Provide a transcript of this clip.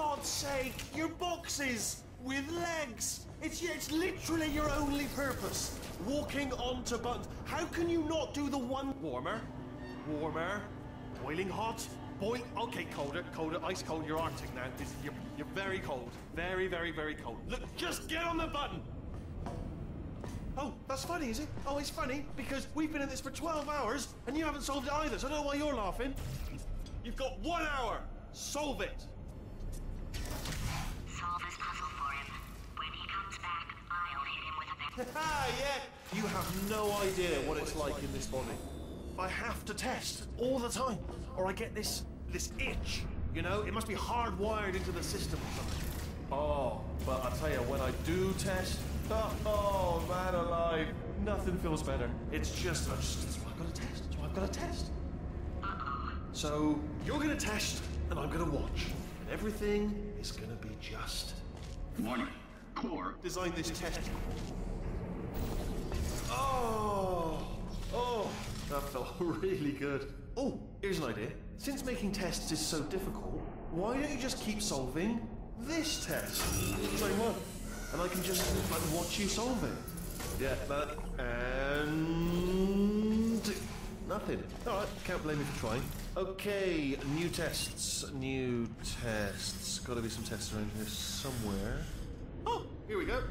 God's sake, your boxes with legs. It's it's literally your only purpose. Walking onto buttons. How can you not do the one warmer, warmer, boiling hot, boil? Okay, colder, colder, ice cold. You're Arctic now. This, you're you're very cold, very very very cold. Look, just get on the button. Oh, that's funny, is it? Oh, it's funny because we've been in this for 12 hours and you haven't solved it either, so I don't know why you're laughing. You've got one hour. Solve it. Solve this puzzle for him. When he comes back, I'll hit him with a. Ah, yeah. You have no idea what it's like in this body. I have to test all the time, or I get this this itch. You know, it must be hardwired into the system or something. Oh, but I tell you, when I do test, oh, man alive, nothing feels better. It's just, I just that's what I've got to test. That's what I've got to test. So you're gonna test, and I'm gonna watch, everything is gonna be just. Warning. Core. Design this test. Oh, oh, that felt really good. Oh, here's an idea. Since making tests is so difficult, why don't you just keep solving this test? Same one. And I can just like watch you solve it. Yeah, that and nothing. All right, can't blame me for trying. Okay, new tests, new tests. Got to be some tests around here somewhere. Oh, here we go.